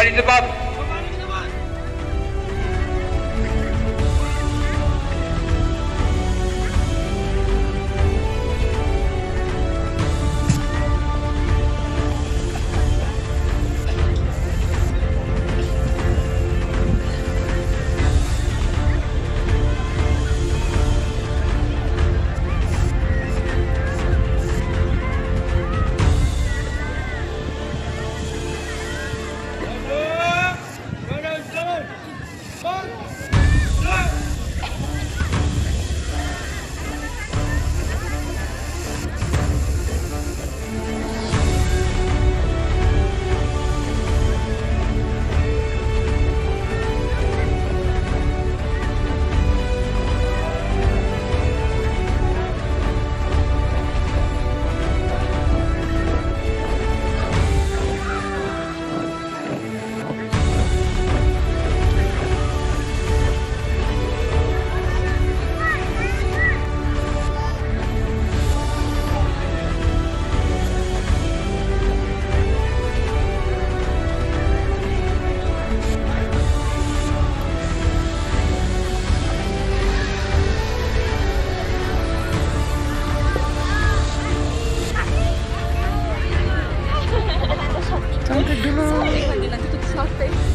What is above? Sorry, I didn't want Took short face.